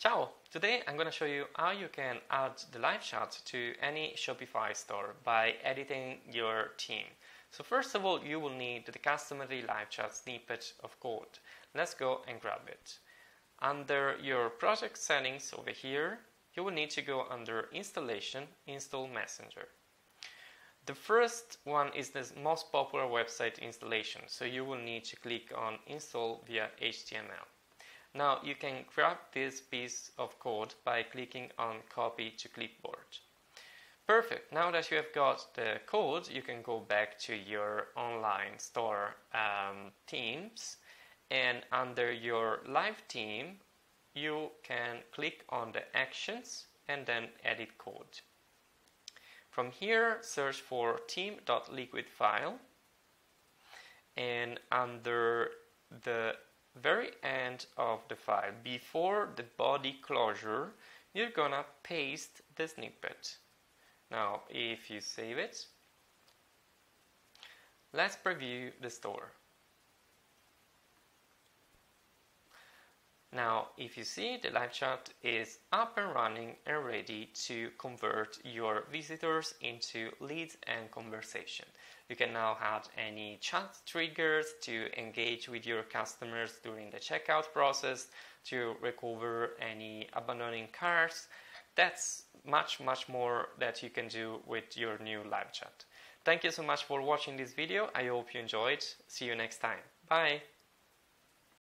Ciao! Today I'm going to show you how you can add the live chat to any Shopify store by editing your theme. So first of all, you will need the Customerly live chat snippet of code. Let's go and grab it. Under your project settings over here, you will need to go under installation, install messenger. The first one is the most popular website installation, so you will need to click on install via HTML. Now you can grab this piece of code by clicking on copy to clipboard. Perfect. Now that you have got the code, you can go back to your online store um, themes and under your live theme, you can click on the actions and then edit code. From here, search for theme.liquid file and under the very end of the file, before the body closure, you're gonna paste the snippet. Now, if you save it, let's preview the store. Now, if you see the live chat is up and running and ready to convert your visitors into leads and conversation. You can now add any chat triggers to engage with your customers during the checkout process, to recover any abandoning carts. That's much, much more that you can do with your new live chat. Thank you so much for watching this video. I hope you enjoyed. See you next time. Bye.